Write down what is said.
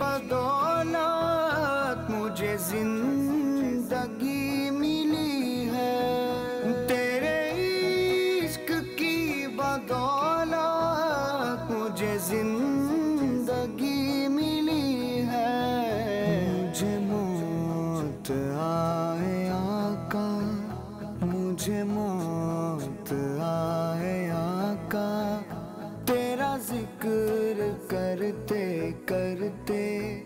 बदौलत मुझे ज़िंदगी मिली है। तेरे इश्क की बदौलत मुझे ज़िंदगी मिली है। मुझे मौत आए आका, मुझे मौत ज़िक्र करते करते।